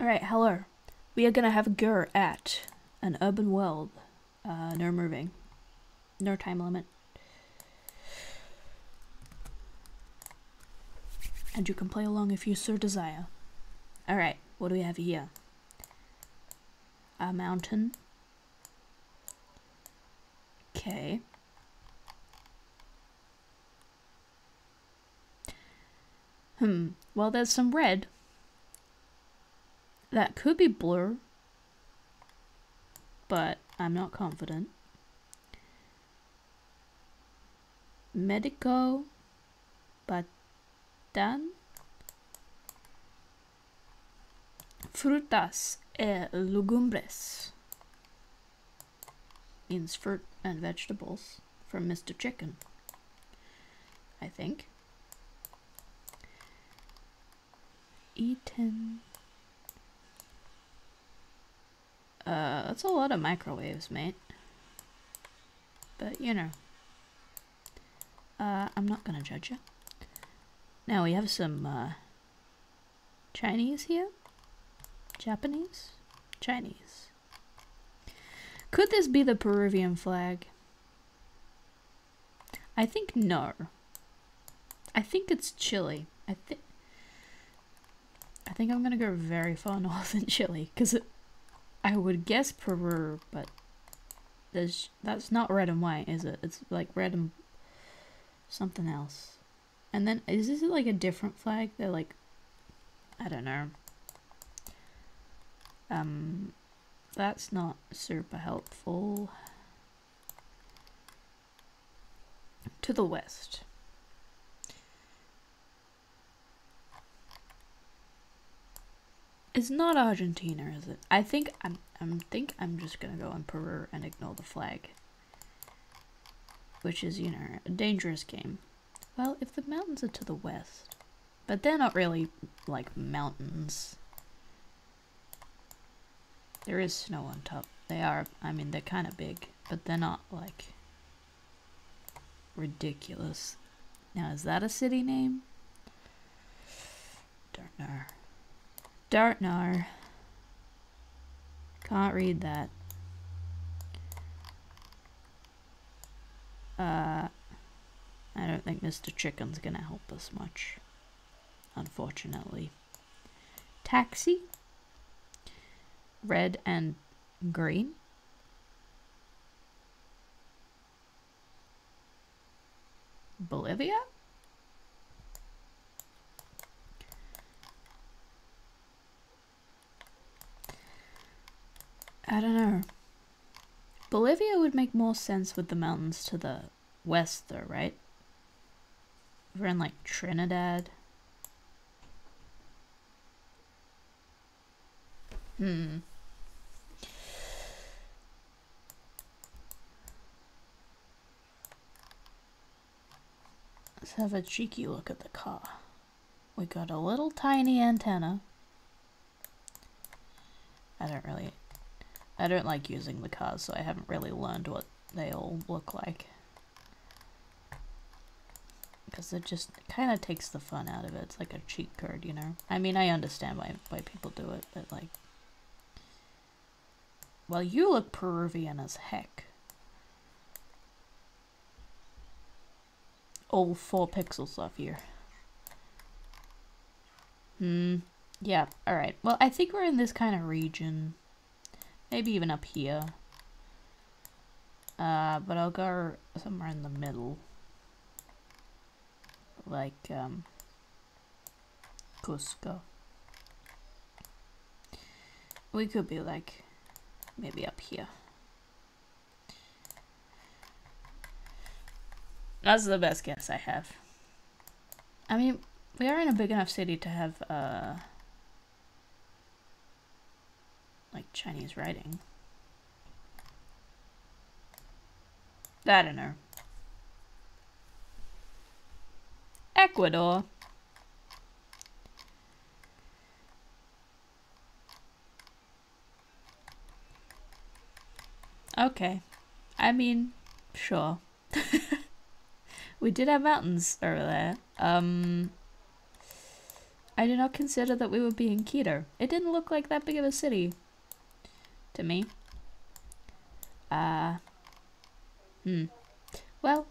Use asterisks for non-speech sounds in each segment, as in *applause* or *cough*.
Alright, hello. We are gonna have a go at an urban world. Uh, no moving. No time limit. And you can play along if you so desire. Alright, what do we have here? A mountain. Okay. Hmm, well there's some red. That could be blue. But I'm not confident. Medico Patan Frutas e legumbres means fruit and vegetables from Mr. Chicken. I think. Eaten. Uh, that's a lot of microwaves, mate. But, you know. Uh, I'm not gonna judge you. Now we have some, uh, Chinese here? Japanese? Chinese. Could this be the Peruvian flag? I think no. I think it's Chile. I think I think I'm gonna go very far *laughs* north in Chile because I would guess Peru, but there's that's not red and white, is it? It's like red and something else. And then is this like a different flag? They're like I don't know. Um that's not super helpful. To the west. It's not Argentina, is it? I think I'm I'm think I'm just gonna go Peru and ignore the flag. Which is, you know, a dangerous game. Well, if the mountains are to the west. But they're not really like mountains. There is snow on top. They are, I mean, they're kind of big, but they're not like ridiculous. Now, is that a city name? Don't know. Don't. Can't read that. Uh, I don't think Mr. Chicken's gonna help us much. Unfortunately. Taxi? Red and green? Bolivia? I don't know. Bolivia would make more sense with the mountains to the west, though, right? We're in like Trinidad. Hmm. Let's have a cheeky look at the car. We got a little tiny antenna. I don't really I don't like using the cars, so I haven't really learned what they all look like. Because it just kind of takes the fun out of it. It's like a cheat code, you know? I mean, I understand why, why people do it, but like... Well, you look Peruvian as heck. All four pixels off here. Hmm. Yeah, alright. Well, I think we're in this kind of region. Maybe even up here. Uh, but I'll go somewhere in the middle. Like, um, Cusco. We could be like, maybe up here. That's the best guess I have. I mean, we are in a big enough city to have, uh, like Chinese writing. I don't know. Ecuador. Okay. I mean, sure. *laughs* we did have mountains over there. Um, I did not consider that we would be in Quito. It didn't look like that big of a city to me. Uh, hmm. Well,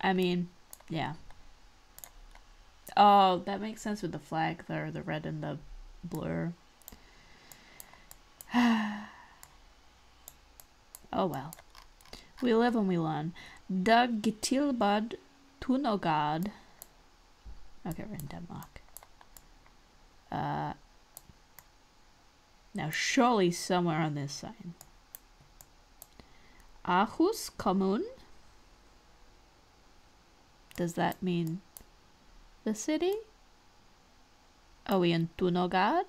I mean, yeah. Oh, that makes sense with the flag there, the red and the blue. *sighs* oh well. We live and we learn. Dag Tilbad Tunogad. Okay, we're in Denmark. Uh, now, surely somewhere on this sign. Aarhus Kommun? Does that mean the city? Are we in Tunogad?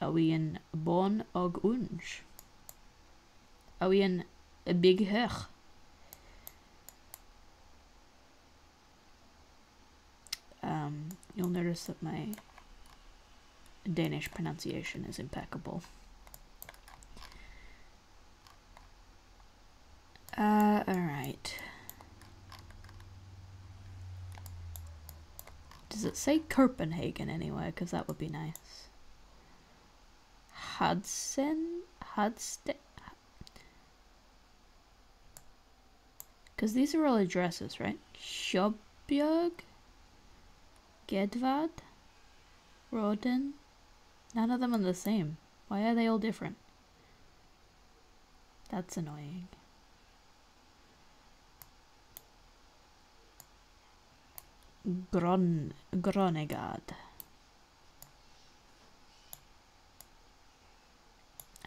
Are we in Bon og Unge? Are we in Big Her? Um, you'll notice that my Danish pronunciation is impeccable. Uh, alright. Does it say Copenhagen anywhere? Because that would be nice. Hudson? Hudson? Because these are all addresses, right? Sjobjerg? Gedvad? Roden? None of them are the same. Why are they all different? That's annoying. Gron Gronegad.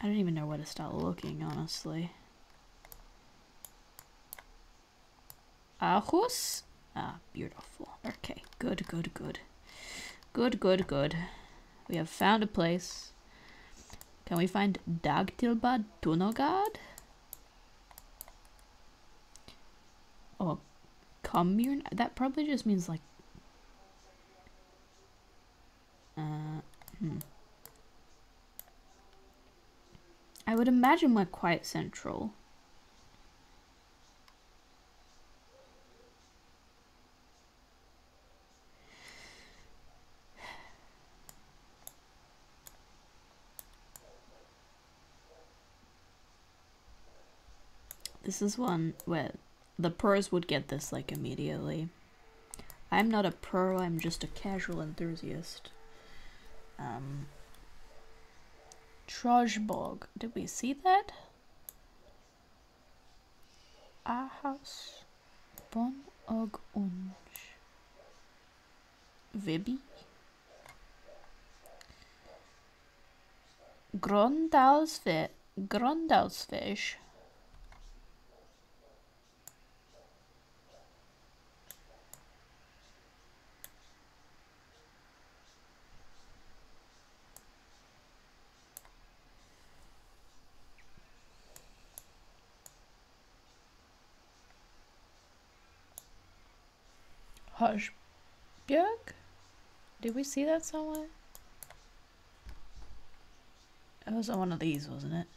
I don't even know where to start looking, honestly. Aarhus? Ah, beautiful. Okay, good, good, good. Good, good, good. We have found a place. Can we find Dagtilbad Tunogad? Oh, commune? That probably just means like... Uh, hmm. I would imagine we're quite central. This is one where the pros would get this like immediately. I'm not a pro, I'm just a casual enthusiast. Um, Trojborg, did we see that? Ahas Bon og. Vibby? Grondalsfish. Grondalsfish. Horsbjerg? Did we see that somewhere? It was on one of these, wasn't it?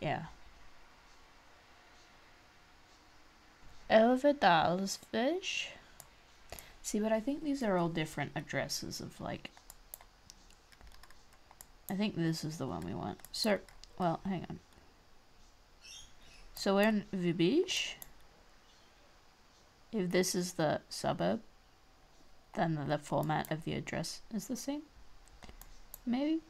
Yeah. Elvedalsfish. See, but I think these are all different addresses of like. I think this is the one we want. Sir, well, hang on. So we're in Vibish. If this is the suburb, then the format of the address is the same. Maybe.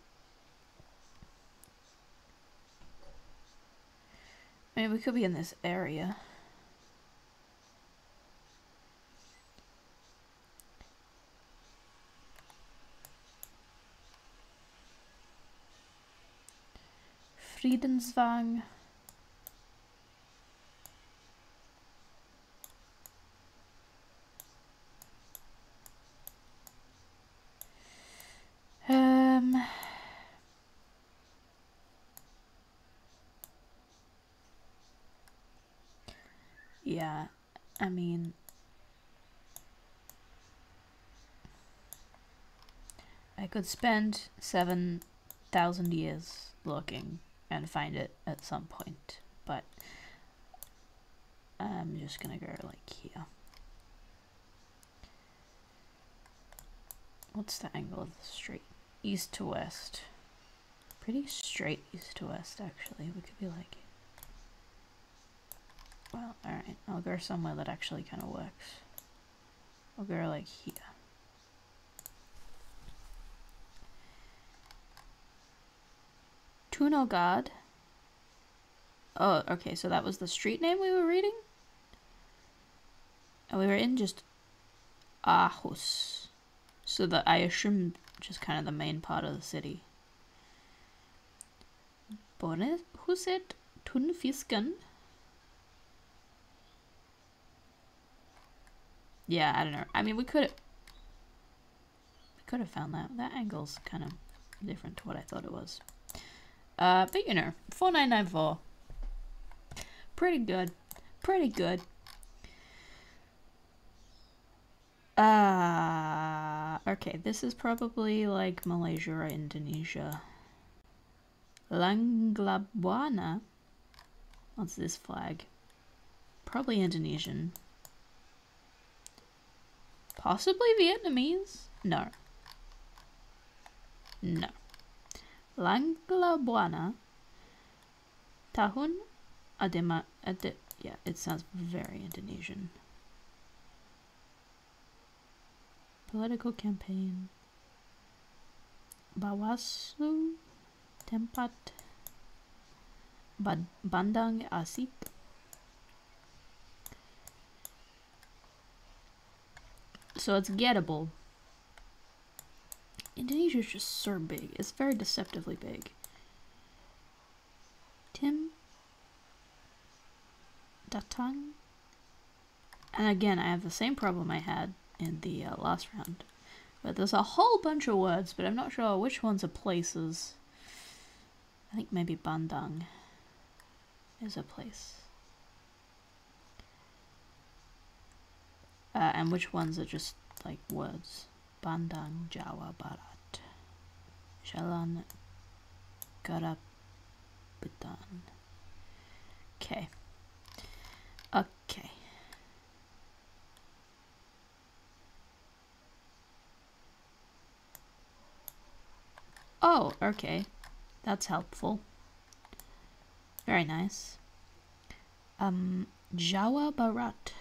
I mean, we could be in this area. Friedenswang. Yeah, I mean, I could spend 7,000 years looking and find it at some point, but I'm just gonna go like here. What's the angle of the street? East to west. Pretty straight east to west, actually. We could be like... Well, alright. I'll go somewhere that actually kind of works. I'll go like here. Tunogad. Oh, okay, so that was the street name we were reading? And we were in just Aarhus. So that I assume just kind of the main part of the city. Bornehuset Tunfisken. Yeah, I don't know. I mean, we could we could have found that. That angle's kind of different to what I thought it was. Uh, but you know, 4994. Pretty good. Pretty good. Uh, okay, this is probably like Malaysia or Indonesia. Langlabuana. What's this flag? Probably Indonesian. Possibly Vietnamese? No. No. Langlabuana. Tahun Adema. Ade, yeah, it sounds very Indonesian. Political campaign. Bawaslu tempat Bandang Asip. So it's gettable. Indonesia is just so big. It's very deceptively big. Tim Datang. And again, I have the same problem I had in the uh, last round. But there's a whole bunch of words, but I'm not sure which ones are places. I think maybe Bandang is a place. Uh, and which ones are just like words. Bandang, Jawa, Barat. Jalan Karapitan. Okay. Okay. Oh, okay. That's helpful. Very nice. Um, Jawa Barat.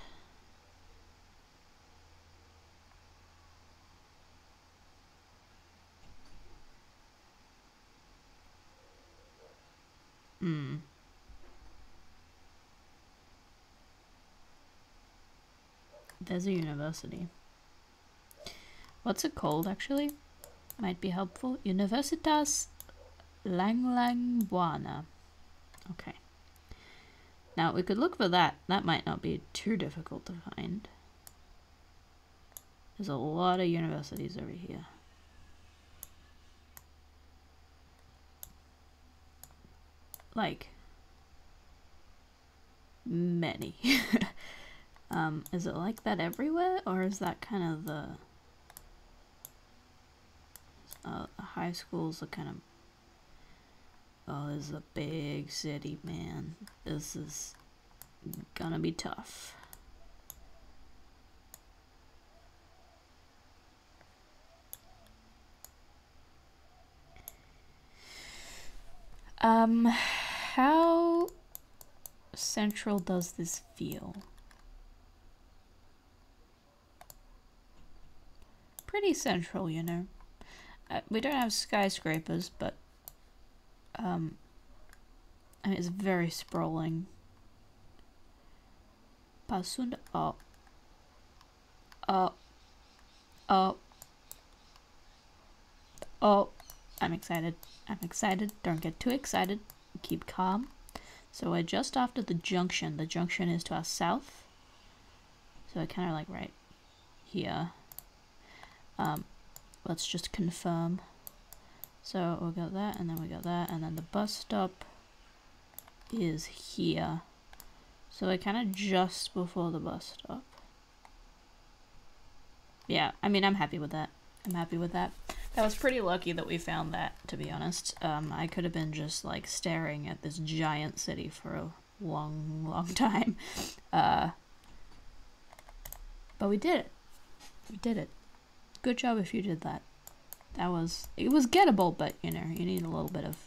Hmm. There's a university. What's it called, actually? Might be helpful. Universitas Lang Buana. Okay. Now, we could look for that. That might not be too difficult to find. There's a lot of universities over here. Like, many. *laughs* um, is it like that everywhere, or is that kind of the uh, high schools are kind of Oh, this is a big city, man. This is gonna be tough. Um, how central does this feel? Pretty central, you know. Uh, we don't have skyscrapers, but um, and it's very sprawling. Pasund oh. Oh. Oh. Oh. I'm excited. I'm excited. Don't get too excited. Keep calm. So we're just after the junction. The junction is to our south. So we're kind of like right here. Um, let's just confirm. So we got that, and then we got that, and then the bus stop is here. So we're kind of just before the bus stop. Yeah, I mean, I'm happy with that. I'm happy with that. That was pretty lucky that we found that, to be honest. Um, I could have been just, like, staring at this giant city for a long, long *laughs* time. Uh, but we did it. We did it. Good job if you did that. That was it was gettable, but you know you need a little bit of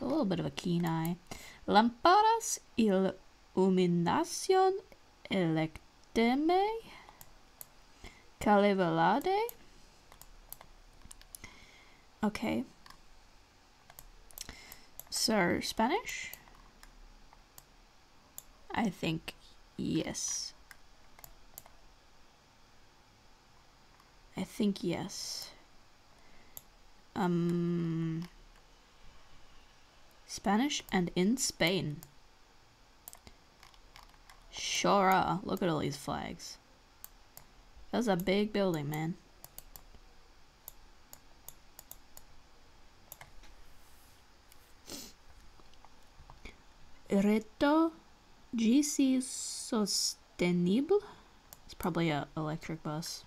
a little bit of a keen eye. Lamparas illuminación electeme calivelade. Okay. So Spanish. I think yes. I think yes. Um, Spanish and in Spain. Sure. Look at all these flags. That's a big building, man. Reto GC Sostenible? It's probably a electric bus.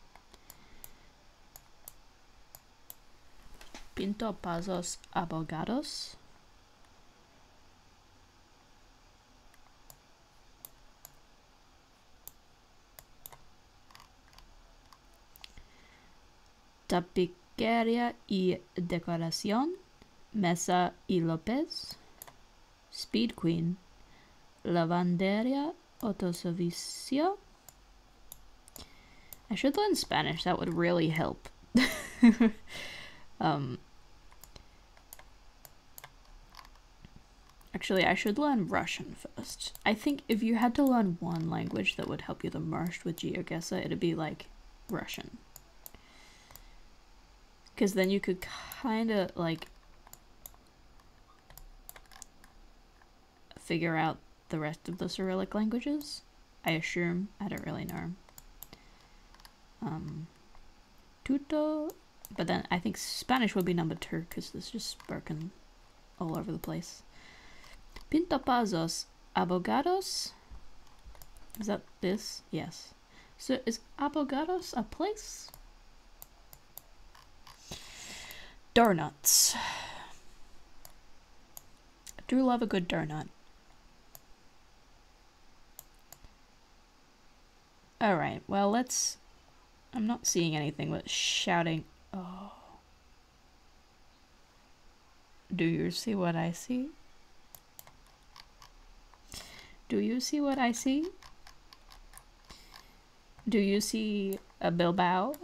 Pinto Pazos Abogados. Tapicería y Decoración, Mesa y López, Speed Queen, Lavanderia Autoservicio. I should learn Spanish, that would really help. *laughs* Um, actually, I should learn Russian first. I think if you had to learn one language that would help you the most with GeoGuessr, it'd be like Russian. Because then you could kind of like figure out the rest of the Cyrillic languages. I assume. I don't really know. Um, tuto but then I think Spanish would be number two because there's just spoken all over the place. Pintopazos abogados. Is that this? Yes. So is abogados a place? Donuts. I do love a good donut. Alright, well let's... I'm not seeing anything but shouting Oh. Do you see what I see? Do you see what I see? Do you see a Bilbao?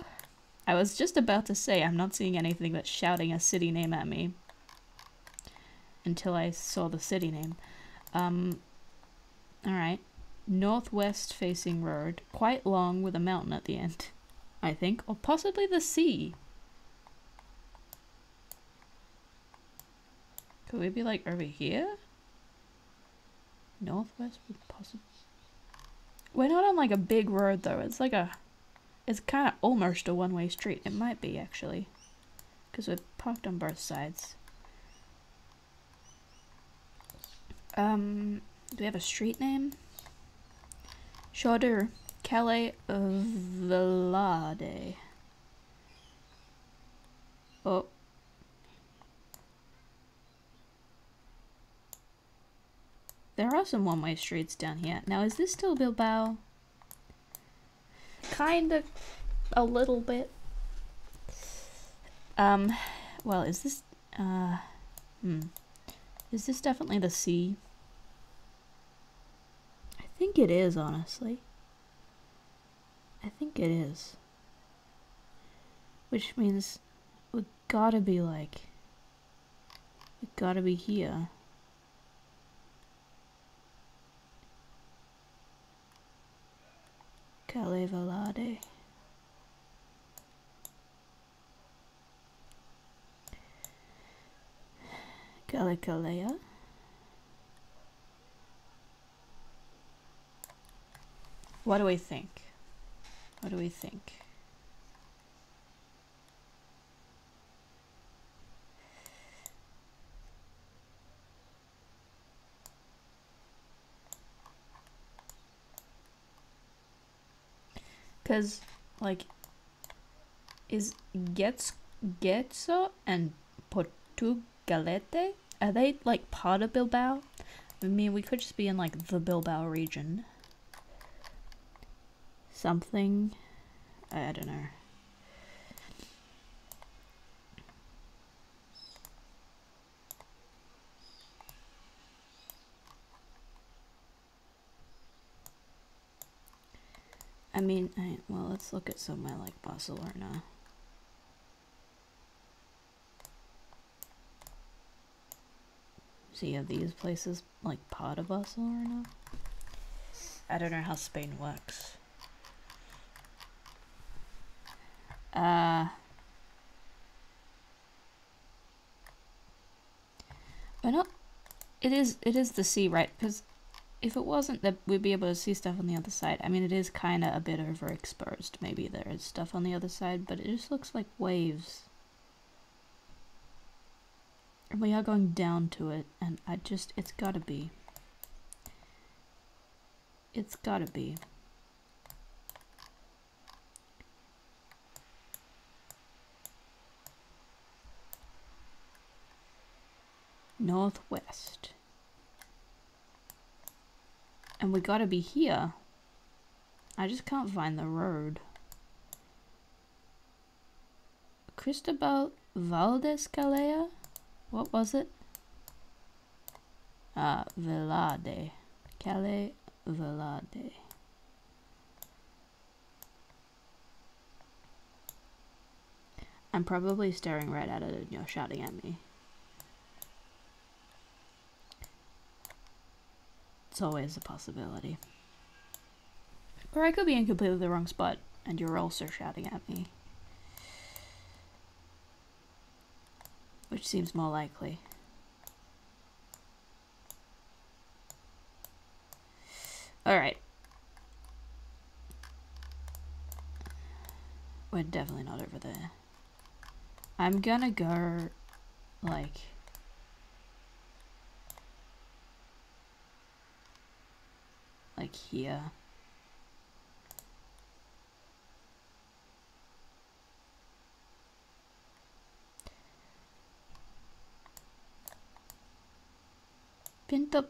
I was just about to say I'm not seeing anything but shouting a city name at me. Until I saw the city name. Um, alright. Northwest facing road. Quite long with a mountain at the end. I think. Or possibly the sea. Could we be like over here? Northwest would possibly. We're not on like a big road though. It's like a. It's kind of almost a one way street. It might be actually. Because we're parked on both sides. Um. Do we have a street name? Shorter. Calais Velade. Oh. There are some one-way streets down here. Now, is this still Bilbao? Kind of. A little bit. Um, well, is this, uh, hmm. Is this definitely the sea? I think it is, honestly. I think it is. Which means we gotta be like, we gotta be here. Kalevalade. Gallicolea. What do we think? What do we think? Because, like, is Gets Getso and Portugalete, are they, like, part of Bilbao? I mean, we could just be in like the Bilbao region. Something. I don't know. I mean, I, well, let's look at somewhere like Barcelona. See, are these places like part of Barcelona? I don't know how Spain works. Uh, but not. It is. It is the sea, right? Because if it wasn't, that we'd be able to see stuff on the other side. I mean, it is kind of a bit overexposed. Maybe there is stuff on the other side, but it just looks like waves. And we are going down to it, and I just, it's gotta be. It's gotta be. Northwest. And we gotta be here. I just can't find the road. Cristobal Valdez Calea? What was it? Ah, uh, Velade. Calais Velade. I'm probably staring right at it and you're shouting at me. It's always a possibility. Or I could be in completely the wrong spot and you're also shouting at me. Which seems more likely. Alright. We're definitely not over there. I'm gonna go, like... like here. Pinto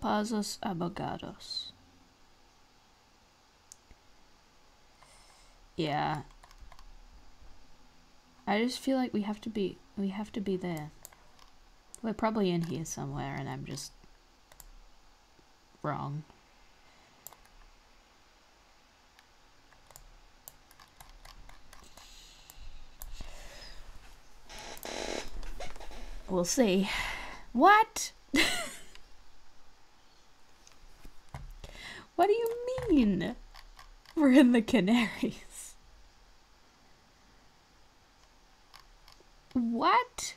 Abogados. Yeah. I just feel like we have to be we have to be there. We're probably in here somewhere and I'm just wrong. We'll see. What? *laughs* what do you mean? We're in the Canaries. What?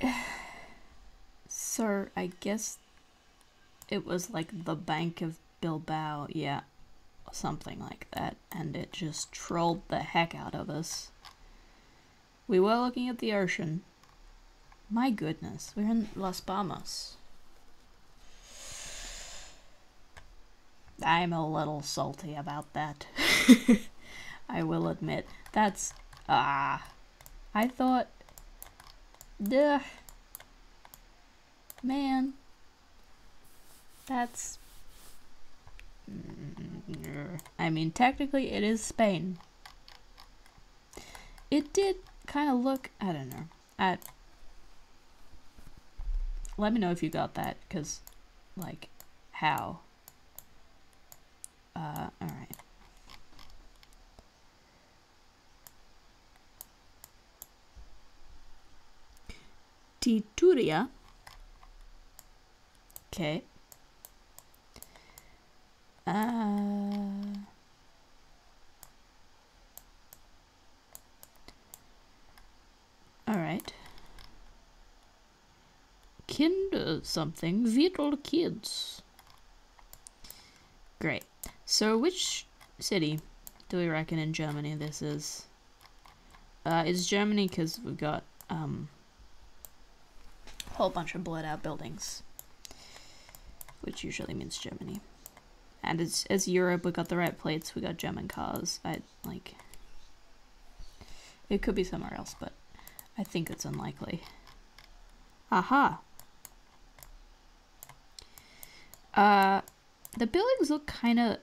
*sighs* Sir, I guess it was like the Bank of Bilbao, yeah, something like that, and it just trolled the heck out of us. We were looking at the ocean. My goodness, we're in Las Palmas. I'm a little salty about that. *laughs* I will admit. That's, ah, I thought, duh, man, that's... I mean, technically it is Spain. It did kind of look, I don't know, at... Let me know if you got that, because, like, how? Uh, alright. Tituria. Okay. Uh, all right. Kinder something, little kids. Great. So which city do we reckon in Germany this is? Uh, it's Germany because we've got um, a whole bunch of blurred out buildings, which usually means Germany. And as as Europe, we got the right plates. We got German cars. I like. It could be somewhere else, but I think it's unlikely. Aha. Uh, the buildings look kind of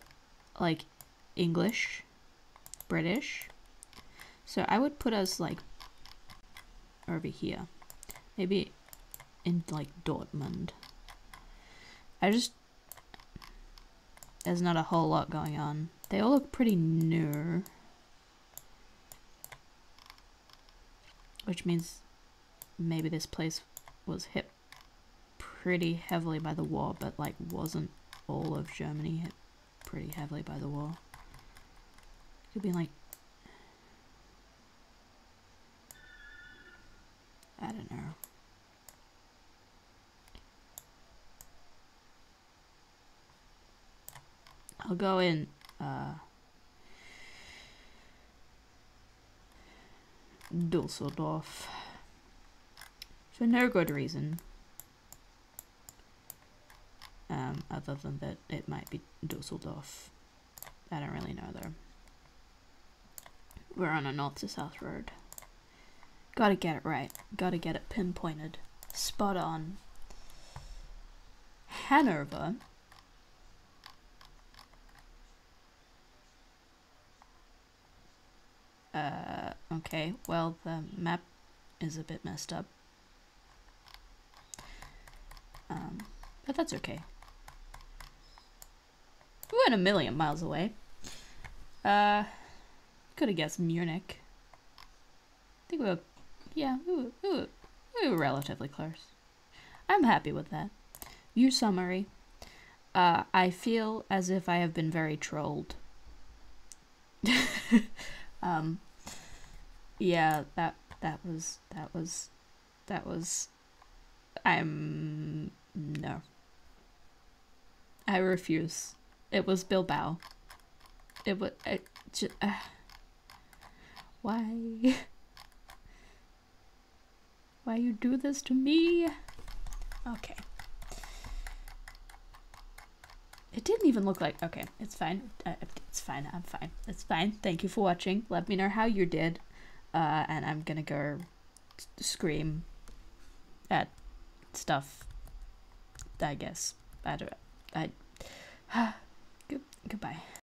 like English, British. So I would put us like over here. Maybe in like Dortmund. I just there's not a whole lot going on. They all look pretty new. Which means maybe this place was hit pretty heavily by the war, but like wasn't all of Germany hit pretty heavily by the war. Could be like I don't know. I'll go in uh, Dusseldorf for no good reason. Um, other than that it might be Dusseldorf. I don't really know though. We're on a north to south road. Gotta get it right. Gotta get it pinpointed. Spot on. Hanover. Uh, okay, well, the map is a bit messed up. Um, but that's okay. We went a million miles away. Uh, could have guessed Munich. I think we were, yeah, we were, we were, we were relatively close. I'm happy with that. View summary. Uh, I feel as if I have been very trolled. *laughs* um, yeah, that that was that was that was. I'm no. I refuse. It was Bilbao. It was. It, j- uh, why? Why you do this to me? Okay. It didn't even look like. Okay, it's fine. Uh, it's fine. I'm fine. It's fine. Thank you for watching. Let me know how you did. Uh, and I'm gonna go scream at stuff. I guess. I don't. I. *sighs* Good, goodbye.